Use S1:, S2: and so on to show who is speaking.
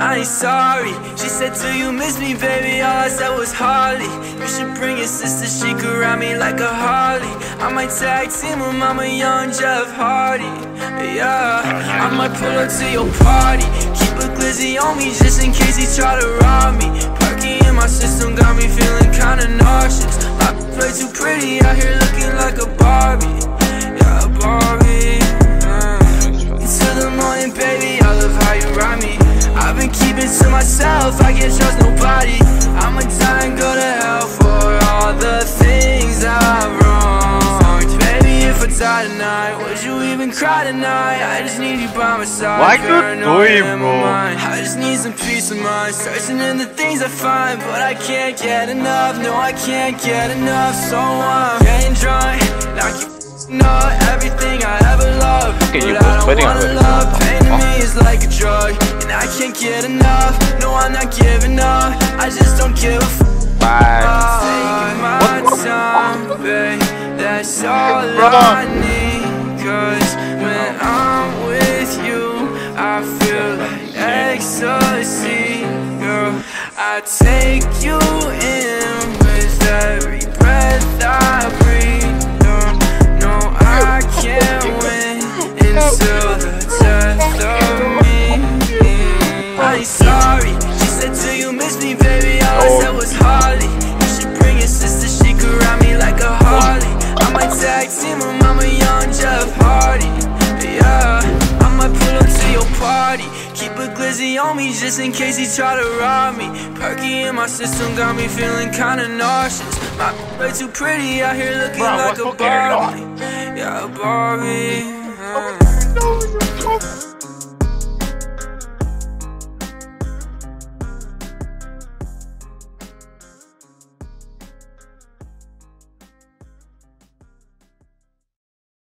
S1: I ain't sorry. She said, Do you miss me, baby? All I said was Harley. You should bring your sister, she could ride me like a Harley. I might tag team with Mama Young Jeff Hardy. Yeah, I might pull up to your party. Keep a glizzy on me just in case he try to rob me. Perky in my system got me feeling kinda nauseous. My play too pretty out here looking like a Barbie. Yeah, Barbie. Until the morning, baby, I love how you ride me. I've been keeping to myself, I can't trust nobody. I'ma die and go to hell for all the things I've wronged. Baby, if I die tonight, would you even cry tonight? I just need you by my side.
S2: Why
S1: paranoia
S2: doing,
S1: in
S2: bro?
S1: I just need some peace of mind. Searching in the things I find, but I can't get enough. No, I can't get enough. So I'm getting drunk, like you know everything I ever loved.
S2: Okay, you
S1: but I
S2: was
S1: get enough. No, I'm not giving up. I just don't give a f.
S2: Bye.
S1: Take my time, babe. That's all
S2: Bro.
S1: I need. Cause when I'm with you, I feel like ecstasy. Girl, I take you in with every breath I breathe. Girl, no, I can't win I ain't sorry. She said, Do you miss me, baby? All I said was Harley. You should bring your sister, she could ride me like a Harley. I might tag team with Mama Young Jeff Hardy. Yeah, I might pull up to your party. Keep a glizzy on me just in case he try to rob me. Perky in my system got me feeling kinda nauseous. My way too pretty out here looking
S2: Bro,
S1: like a? Barbie. Yeah, a Barbie.